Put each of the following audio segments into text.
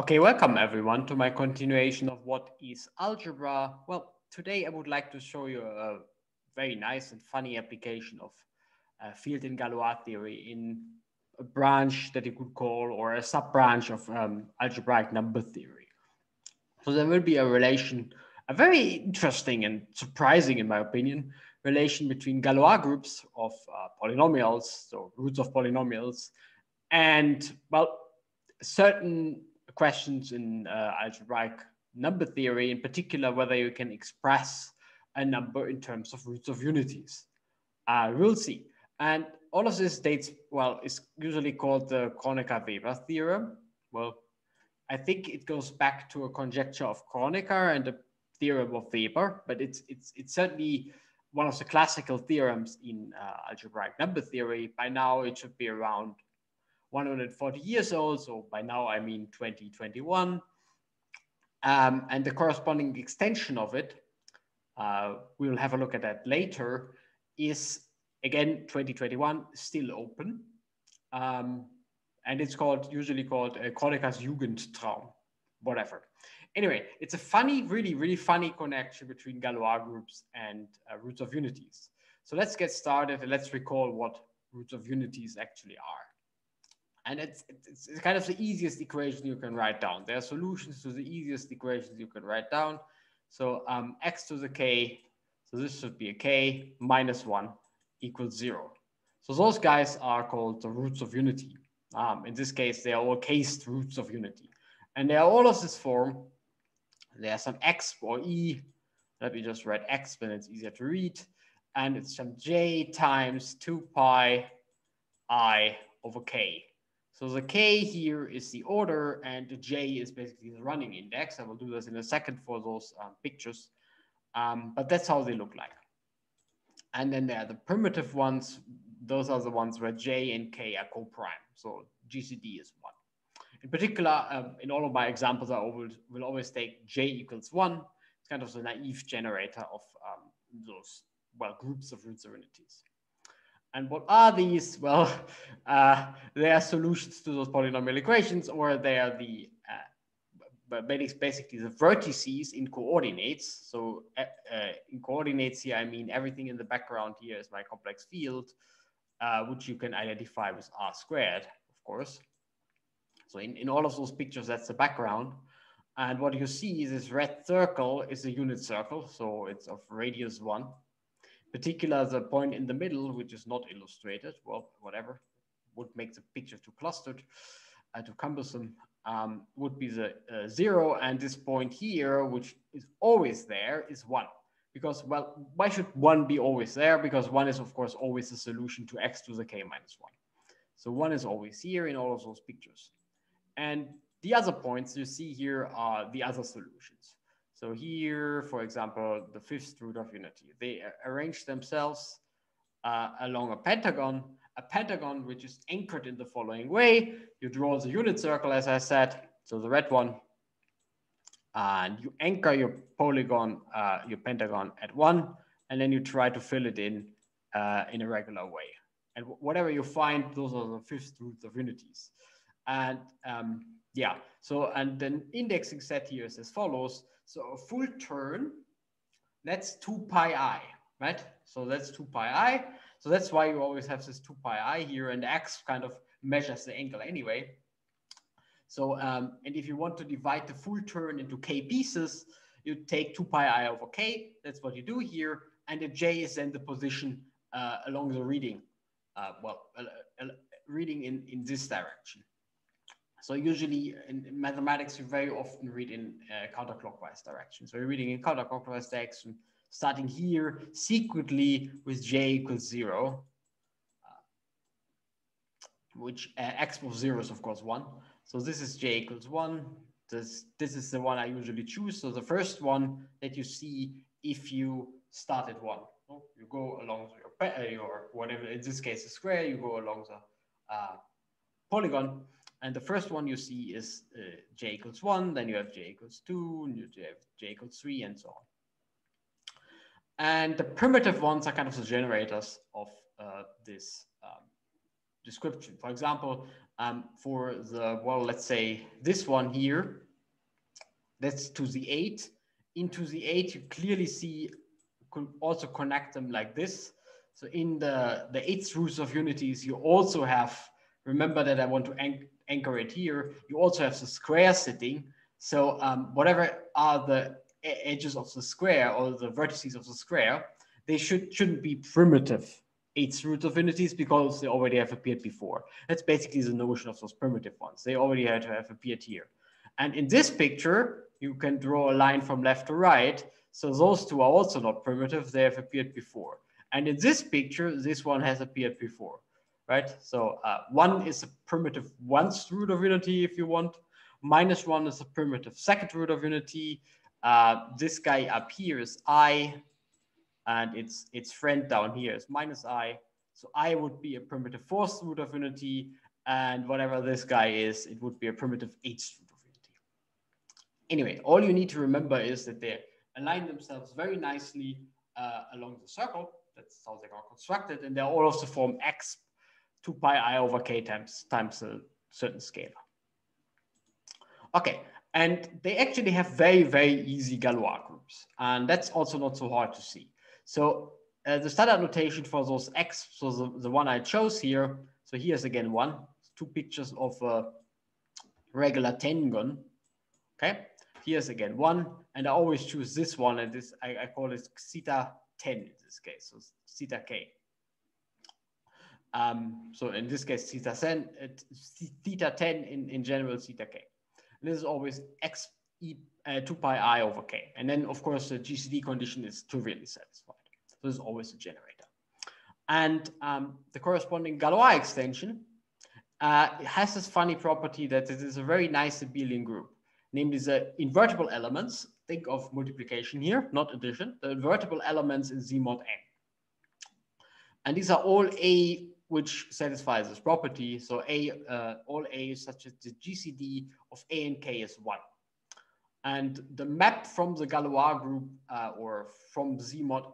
Okay, welcome everyone to my continuation of what is algebra. Well, today I would like to show you a very nice and funny application of uh, field in Galois theory in a branch that you could call or a sub branch of um, algebraic number theory. So there will be a relation, a very interesting and surprising, in my opinion, relation between Galois groups of uh, polynomials, so roots of polynomials, and well, certain questions in uh, algebraic number theory, in particular, whether you can express a number in terms of roots of unities. Uh, we'll see. And all of this dates, well, it's usually called the Kronecker-Weber theorem. Well, I think it goes back to a conjecture of Kronecker and the theorem of Weber, but it's, it's, it's certainly one of the classical theorems in uh, algebraic number theory. By now, it should be around 140 years old. So by now, I mean 2021. Um, and the corresponding extension of it, uh, we'll have a look at that later, is again 2021, still open. Um, and it's called usually called uh, Kronecker's Jugendtraum, whatever. Anyway, it's a funny, really, really funny connection between Galois groups and uh, roots of unities. So let's get started and let's recall what roots of unities actually are. And it's, it's, it's, kind of the easiest equation you can write down. There are solutions to the easiest equations you can write down. So um, x to the k, so this should be a k minus 1 equals 0. So those guys are called the roots of unity. Um, in this case, they are all cased roots of unity. And they are all of this form. There are some x or e. Let me just write x when it's easier to read. And it's some j times 2 pi i over k. So the K here is the order and the J is basically the running index. I will do this in a second for those um, pictures, um, but that's how they look like. And then there are the primitive ones. Those are the ones where J and K are co-prime. So GCD is one. In particular, um, in all of my examples, I always, will always take J equals one. It's kind of the naive generator of um, those, well, groups of root unities. And what are these? Well, uh, they are solutions to those polynomial equations, or they are the uh, basically the vertices in coordinates. So uh, uh, in coordinates here, I mean everything in the background here is my complex field, uh, which you can identify with r squared, of course. So in, in all of those pictures, that's the background. And what you see is this red circle is a unit circle. So it's of radius one particular the point in the middle, which is not illustrated, well, whatever, would make the picture too clustered, uh, too cumbersome, um, would be the uh, zero. And this point here, which is always there, is one. Because, well, why should one be always there? Because one is, of course, always the solution to x to the k minus one. So one is always here in all of those pictures. And the other points you see here are the other solutions. So here, for example, the fifth root of unity, they arrange themselves uh, along a pentagon, a pentagon which is anchored in the following way. You draw the unit circle, as I said, so the red one, and you anchor your polygon, uh, your pentagon at one, and then you try to fill it in uh, in a regular way. And whatever you find, those are the fifth roots of unities. And um, yeah, so, and then indexing set here is as follows. So a full turn, that's 2 pi i, right? So that's 2 pi i. So that's why you always have this 2 pi i here and x kind of measures the angle anyway. So, um, and if you want to divide the full turn into k pieces, you take 2 pi i over k. That's what you do here. And the j is then the position uh, along the reading, uh, well, uh, uh reading in, in this direction. So usually in mathematics, you very often read in uh, counterclockwise direction. So you're reading in counterclockwise direction, starting here secretly with j equals zero, uh, which uh, x plus zero is of course one. So this is j equals one. This, this is the one I usually choose. So the first one that you see if you start at one. You go along your, uh, your whatever, in this case, a square, you go along the uh, polygon. And the first one you see is uh, j equals 1, then you have j equals 2, and you have j equals 3, and so on. And the primitive ones are kind of the generators of uh, this um, description. For example, um, for the, well, let's say this one here, that's to the eight. Into the eight, you clearly see, could also connect them like this. So in the, the eighth roots of unities, you also have, remember that I want to anchor it here, you also have the square sitting. So um, whatever are the edges of the square or the vertices of the square, they should, shouldn't be primitive eighth root of unities because they already have appeared before. That's basically the notion of those primitive ones. They already had to have appeared here. And in this picture, you can draw a line from left to right. So those two are also not primitive. They have appeared before. And in this picture, this one has appeared before, right? So uh, one is a primitive once root of unity, if you want. Minus one is a primitive second root of unity. Uh, this guy up here is i, and its its friend down here is minus i. So i would be a primitive fourth root of unity, and whatever this guy is, it would be a primitive eighth root of unity. Anyway, all you need to remember is that they align themselves very nicely uh, along the circle. That's how they are constructed, and they're all of the form x 2 pi i over k times times a certain scalar. Okay, and they actually have very, very easy Galois groups. And that's also not so hard to see. So uh, the standard notation for those X, so the, the one I chose here, so here's again one, two pictures of a regular 10 gon, okay? Here's again one, and I always choose this one, and this I, I call it theta 10 in this case, so theta k. Um, so in this case, theta 10, uh, theta 10 in, in general, theta k. And this is always x e, uh, 2 pi i over k. And then, of course, the GCD condition is trivially satisfied. So this is always a generator. And um, the corresponding Galois extension uh, has this funny property that it is a very nice abelian group, namely the invertible elements. Think of multiplication here, not addition. The invertible elements in Z mod n. And these are all A which satisfies this property. So A, uh, all A such as the GCD of A and K is one. And the map from the Galois group uh, or from Z mod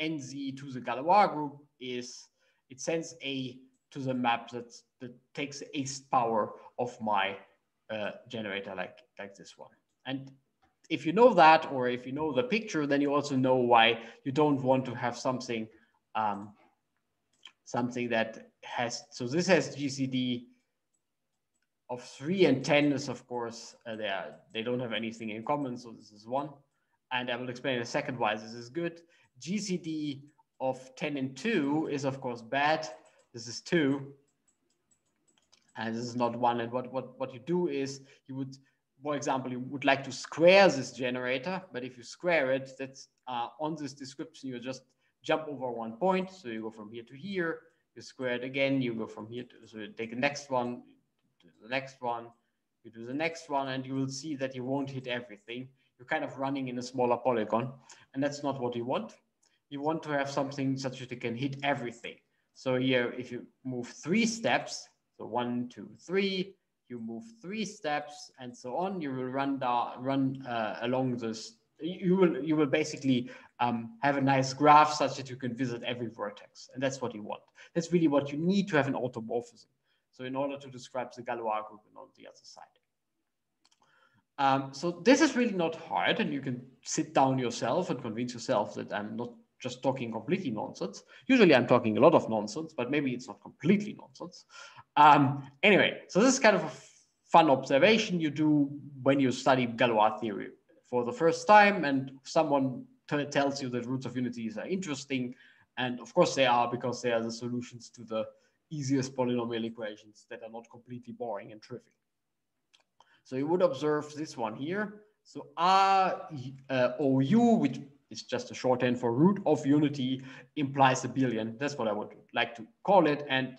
NZ to the Galois group is it sends A to the map that, that takes the eighth power of my uh, generator like, like this one. And if you know that, or if you know the picture, then you also know why you don't want to have something, um, something that has, so this has GCD of three and 10 is of course, uh, they, are, they don't have anything in common. So this is one. And I will explain in a second why this is good. GCD of 10 and two is of course bad. This is two. And this is not one. And what, what, what you do is you would, for example, you would like to square this generator, but if you square it, that's uh, on this description, you are just jump over one point. So you go from here to here, you square it again, you go from here to, so you take the next one, the next one, you do the next one, and you will see that you won't hit everything. You're kind of running in a smaller polygon, and that's not what you want. You want to have something such that you can hit everything. So here, if you move three steps, so one, two, three, you move three steps and so on, you will run down, run uh, along this. You will, you will basically um, have a nice graph such that you can visit every vertex. And that's what you want. That's really what you need to have an automorphism. So in order to describe the Galois group on the other side. Um, so this is really not hard and you can sit down yourself and convince yourself that I'm not just talking completely nonsense. Usually I'm talking a lot of nonsense, but maybe it's not completely nonsense. Um, anyway, so this is kind of a fun observation you do when you study Galois theory for the first time and someone tells you that roots of unities are interesting. And of course they are because they are the solutions to the easiest polynomial equations that are not completely boring and trivial. So you would observe this one here. So R uh, OU, which is just a shorthand for root of unity, implies abelian. That's what I would like to call it. And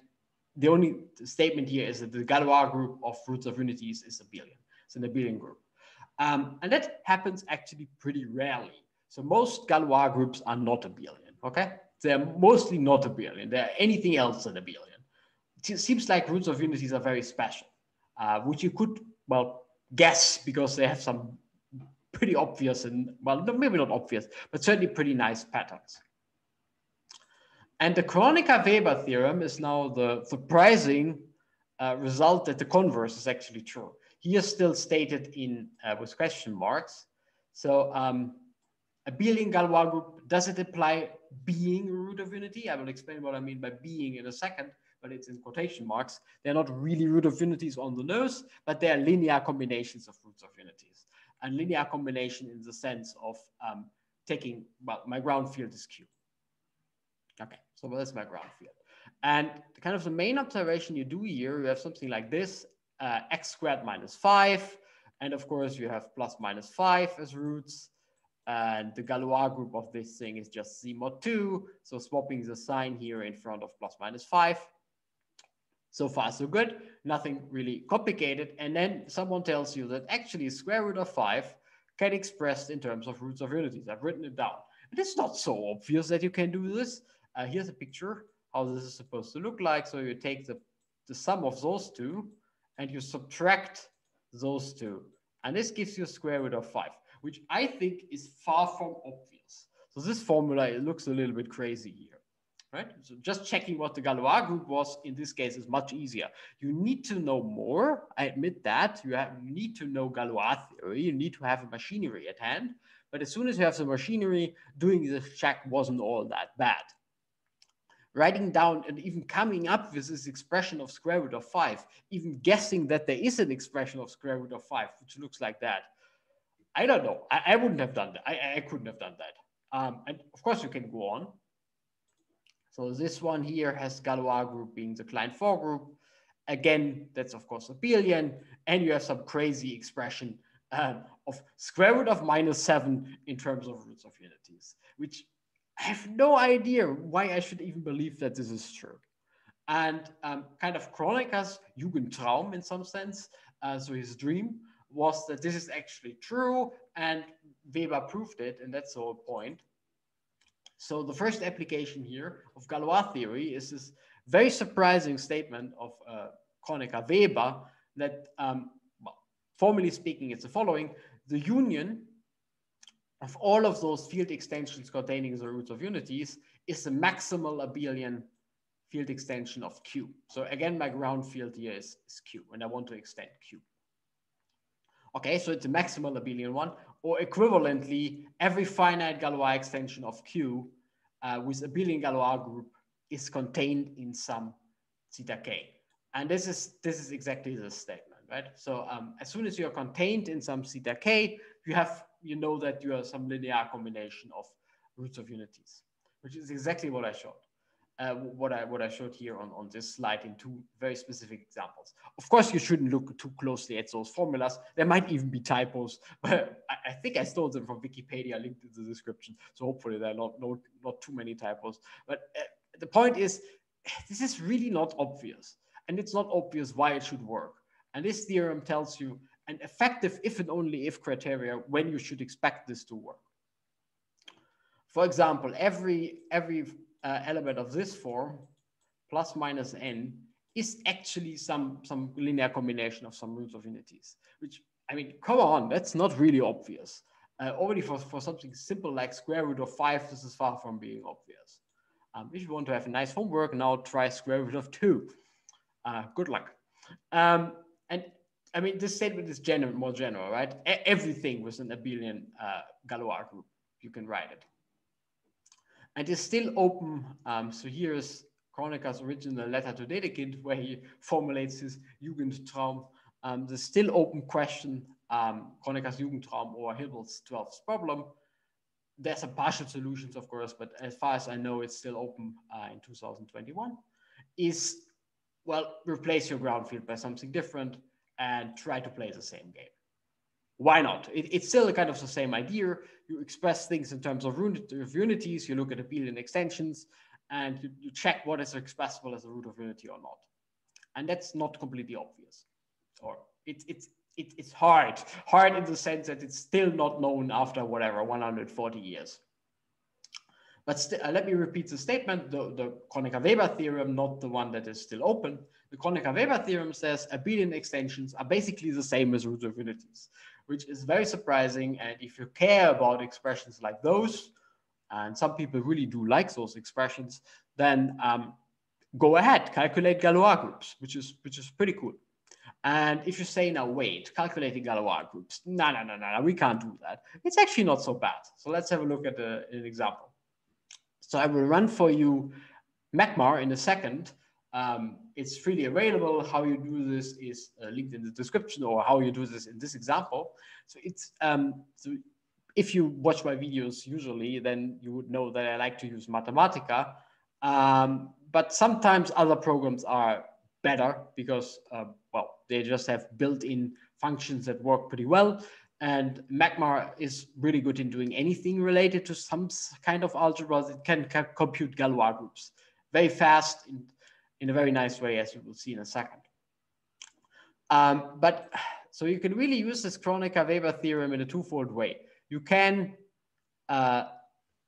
the only statement here is that the Galois group of roots of unities is abelian. It's an abelian group. Um, and that happens actually pretty rarely. So most Galois groups are not abelian, okay? They're mostly not abelian. They're anything else than abelian it seems like roots of unities are very special, uh, which you could, well, guess because they have some pretty obvious and, well, maybe not obvious, but certainly pretty nice patterns. And the Kronecker-Weber theorem is now the surprising uh, result that the converse is actually true. Here still stated in uh, with question marks. So um, abelian Galois group, does it apply being root of unity? I will explain what I mean by being in a second, but it's in quotation marks. They're not really root of unities on the nose, but they're linear combinations of roots of unities. And linear combination in the sense of um, taking, well, my ground field is Q. Okay, so that's my ground field. And kind of the main observation you do here, you have something like this, uh, x squared minus 5. And of course, you have plus minus 5 as roots. And the Galois group of this thing is just Z mod 2. So swapping the sign here in front of plus minus 5. So far, so good. Nothing really complicated. And then someone tells you that actually square root of 5 can be expressed in terms of roots of unities. I've written it down. It is not so obvious that you can do this. Uh, here's a picture how this is supposed to look like. So you take the, the sum of those two and you subtract those two. And this gives you a square root of 5 which I think is far from obvious. So this formula, it looks a little bit crazy here, right? So just checking what the Galois group was in this case is much easier. You need to know more. I admit that you, have, need to know Galois theory. You need to have a machinery at hand. But as soon as you have the machinery, doing this check wasn't all that bad. Writing down and even coming up with this expression of square root of five, even guessing that there is an expression of square root of five, which looks like that, I don't know. I, I wouldn't have done that. I, I couldn't have done that. Um, and of course, you can go on. So this one here has Galois group being the Klein four group. Again, that's of course abelian. And you have some crazy expression um, of square root of minus seven in terms of roots of unities, which I have no idea why I should even believe that this is true. And um, kind of Kronecker's Jugendtraum in some sense, uh, so his dream, was that this is actually true and Weber proved it and that's the whole point. So the first application here of Galois theory is this very surprising statement of uh, Kronecker Weber that, um, well, formally speaking, it's the following. The union of all of those field extensions containing the roots of unities is the maximal abelian field extension of Q. So again, my ground field here is, is Q, and I want to extend Q. Okay, so it's a maximal abelian one, or equivalently, every finite Galois extension of Q uh, with abelian Galois group is contained in some zeta k. And this is this is exactly the statement, right? So um, as soon as you're contained in some zeta k, you have you know that you are some linear combination of roots of unities, which is exactly what I showed uh, what I what I showed here on, on this slide in two very specific examples. Of course, you shouldn't look too closely at those formulas. There might even be typos, but I, I think I stole them from Wikipedia, linked in the description. So hopefully there are not, not, not too many typos. But uh, the point is, this is really not obvious. And it's not obvious why it should work. And this theorem tells you an effective if and only if criteria when you should expect this to work. For example, every, every uh, element of this form, plus minus n, is actually some, some linear combination of some roots of unities, which, I mean, come on, that's not really obvious. Uh, already for, for something simple like square root of five, this is far from being obvious. Um, if you want to have a nice homework, now try square root of two. Uh, good luck. Um, and I mean, this statement is general, more general, right? E everything was an abelian uh, Galois group. You can write it and it's still open. Um, so here's Kronecker's original letter to Dedekind, where he formulates his Jugendtraum. Um, the still open question, um, Jugendtraum or Hilbert's 12th problem. There's some partial solutions, of course, but as far as I know, it's still open uh, in 2021. Is, well, replace your ground field by something different and try to play the same game why not? It, it's still kind of the same idea. You express things in terms of, root, of unities, you look at abelian extensions, and you, you, check what is expressible as a root of unity or not. And that's not completely obvious. Or it, it's, it, it's hard, hard in the sense that it's still not known after whatever, 140 years. But uh, let me repeat the statement, the, the Kronecker-Weber theorem, not the one that is still open. The Kronecker-Weber theorem says abelian extensions are basically the same as roots of unities which is very surprising. And if you care about expressions like those, and some people really do like those expressions, then um, go ahead, calculate Galois groups, which is which is pretty cool. And if you say now, wait, calculating Galois groups, no, no, no, no, we can't do that. It's actually not so bad. So let's have a look at a, an example. So I will run for you Magma in a second. Um, it's freely available. How you do this is uh, linked in the description or how you do this in this example. So it's um, so if you watch my videos usually, then you would know that I like to use Mathematica. Um, but sometimes other programs are better because, uh, well, they just have built-in functions that work pretty well. And Magma is really good in doing anything related to some kind of algebra. It can, compute Galois groups very fast in, in a very nice way, as you will see in a second. Um, but so you can really use this Kronecker-Weber theorem in a twofold way. You can uh,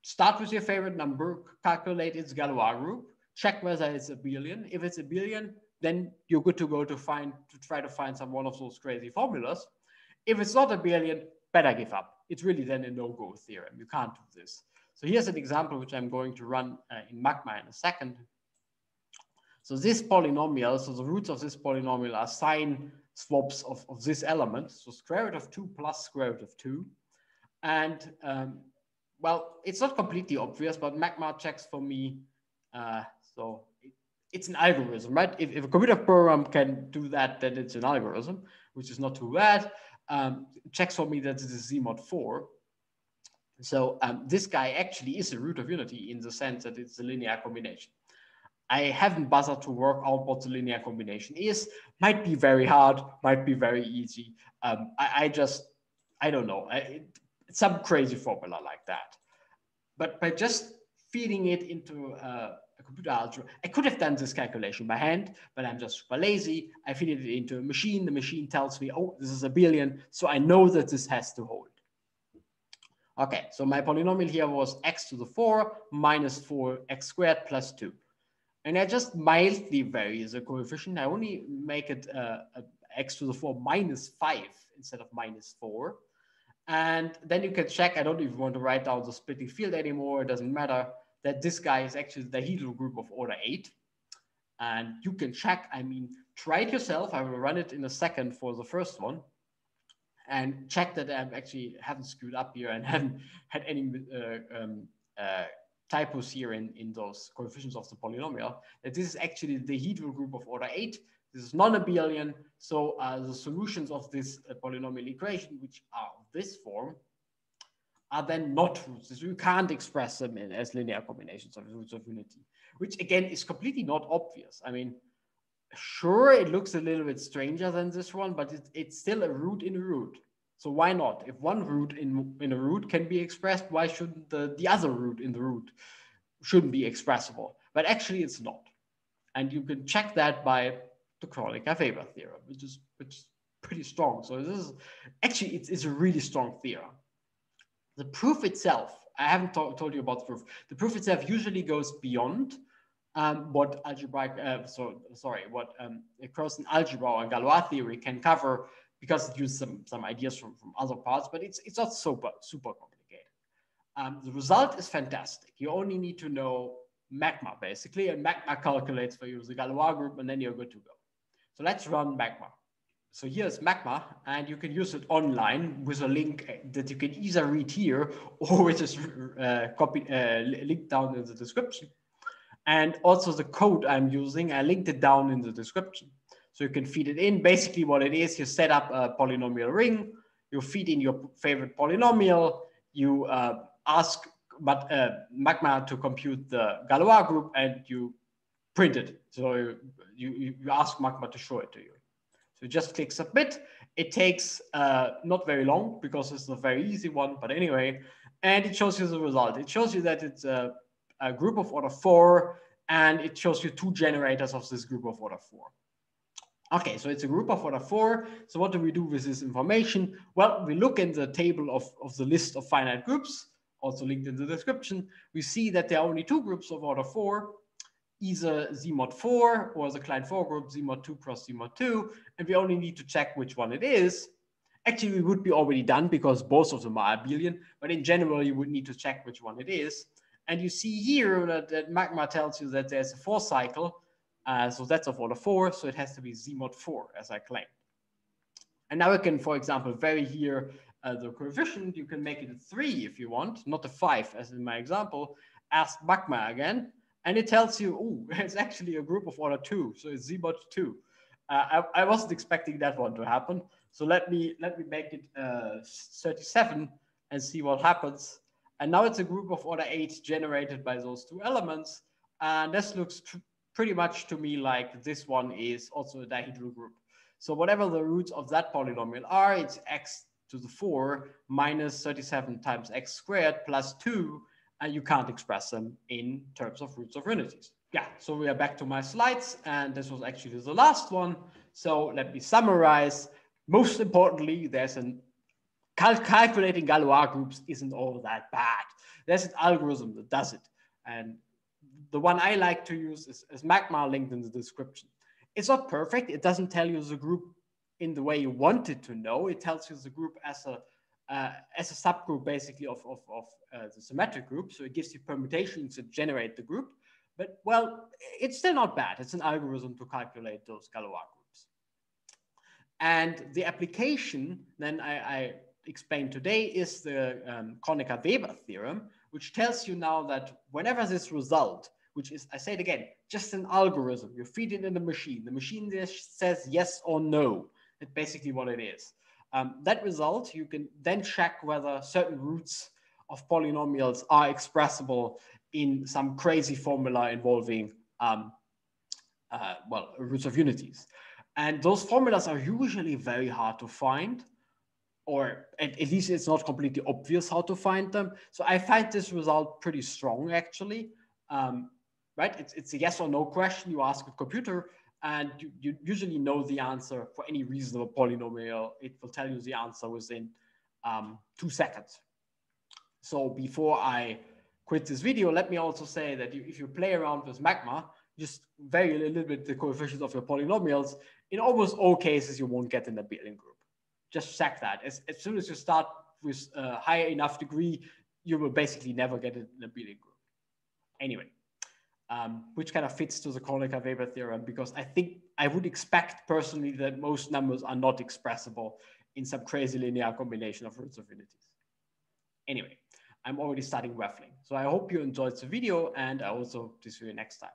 start with your favorite number, calculate its Galois group, check whether it's abelian. If it's abelian, then you're good to go to find to try to find some one of those crazy formulas. If it's not abelian, better give up. It's really then a no-go theorem. You can't do this. So here's an example which I'm going to run uh, in Magma in a second. So this polynomial, so the roots of this polynomial are sign swaps of, of this element. So square root of two plus square root of two. And um, well, it's not completely obvious, but Magma checks for me. Uh, so it, it's an algorithm, right? If, if, a computer program can do that, then it's an algorithm, which is not too bad. Um, checks for me that it is ZMod 4. So um, this guy actually is a root of unity in the sense that it's a linear combination. I haven't bothered to work out what the linear combination is. Might be very hard, might be very easy. Um, I, I, just, I don't know. I, some crazy formula like that. But by just feeding it into uh, a computer algebra, I could have done this calculation by hand, but I'm just super lazy. I feed it into a machine. The machine tells me, oh, this is abelian. So I know that this has to hold. Okay, so my polynomial here was x to the 4 minus 4x squared plus 2. And I just mildly vary the coefficient. I only make it uh, x to the 4 minus 5 instead of minus 4. And then you can check, I don't even want to write down the splitting field anymore, it doesn't matter, that this guy is actually the dihedral group of order 8. And you can check, I mean, try it yourself. I will run it in a second for the first one and check that I actually haven't screwed up here and haven't had any uh, um, uh, typos here in, in those coefficients of the polynomial, that this is actually the dihedral group of order 8. This is non-abelian, so uh, the solutions of this uh, polynomial equation, which are this form, are then not roots. So you can't express them in, as linear combinations of roots of unity, which again is completely not obvious. I mean, sure, it looks a little bit stranger than this one, but it, it's still a root in a root. So why not? If one root in, in a root can be expressed, why shouldn't the, the other root in the root shouldn't be expressible? But actually it's not. And you can check that by the Kronecker-Weber theorem, which is, which is pretty strong. So this is actually, it's, it's a really strong theorem. The proof itself, I haven't told you about the proof. The proof itself usually goes beyond um, what algebraic, uh, so sorry, what um, Croson algebra and Galois theory can cover because it uses some, some ideas from, from other parts, but it's, it's not super, super complicated. Um, the result is fantastic. You only need to know Magma basically, and Magma calculates for you the Galois group, and then you're good to go. So let's run Magma. So here's Magma, and you can use it online with a link that you can either read here or which is uh, copy, uh, linked down in the description. And also the code I'm using, I linked it down in the description. So you can feed it in. Basically what it is, you set up a polynomial ring, you feed in your favorite polynomial, you uh, ask but, uh, Magma to compute the Galois group and you print it. So you, you, you ask Magma to show it to you. So just click submit. It takes uh, not very long because it's a very easy one, but anyway, and it shows you the result. It shows you that it's a, a group of order four, and it shows you two generators of this group of order four. Okay, so it's a group of order four. So what do we do with this information? Well, we look in the table of, of the list of finite groups, also linked in the description. We see that there are only two groups of order four, either ZMod 4 or the 4 group, ZMod 2 cross ZMod 2, and we only need to check which one it is. Actually, we would be already done because both of them are abelian, but in general, you would need to check which one it is. And you see here that, that Magma tells you that there's a four cycle. Uh, so that's of order four, so it has to be Z mod four, as I claimed. And now we can, for example, vary here uh, the coefficient. You can make it a three if you want, not a five, as in my example. Ask magma again, and it tells you, oh, it's actually a group of order two, so it's Z mod two. Uh, I, I, wasn't expecting that one to happen. So let me let me make it uh, 37 and see what happens. And now it's a group of order eight generated by those two elements. And this looks pretty much to me like this one is also a dihedral group. So whatever the roots of that polynomial are, it's x to the 4 minus 37 times x squared plus 2, and you can't express them in terms of roots of unities. Yeah, so we are back to my slides, and this was actually the last one. So let me summarize. Most importantly, there's an cal calculating Galois groups isn't all that bad. There's an algorithm that does it. And the one I like to use is, is Magma linked in the description. It's not perfect. It doesn't tell you the group in the way you want it to know. It tells you the group as a uh, as a subgroup basically of, of, of uh, the symmetric group. So it gives you permutations to generate the group. But well, it's still not bad. It's an algorithm to calculate those Galois groups. And the application then I, I explained today is the um, Kronecker-Weber theorem, which tells you now that whenever this result which is, I say it again, just an algorithm. You feed it in the machine. The machine says yes or no. That's basically what it is. Um, that result, you can then check whether certain roots of polynomials are expressible in some crazy formula involving, um, uh, well, roots of unities. And those formulas are usually very hard to find, or at, at least it's not completely obvious how to find them. So I find this result pretty strong, actually. Um, right? It's, it's a yes or no question you ask a computer and you, you usually know the answer for any reasonable polynomial. It will tell you the answer within um, two seconds. So before I quit this video, let me also say that if you play around with Magma, just vary a little bit the coefficients of your polynomials. In almost all cases, you won't get an abelian group. Just check that. As, as soon as you start with a higher enough degree, you will basically never get an abelian group. Anyway, um, which kind of fits to the Kronecker-Weber theorem because I think I would expect personally that most numbers are not expressible in some crazy linear combination of roots of unities. Anyway, I'm already starting waffling. So I hope you enjoyed the video and I also see you next time.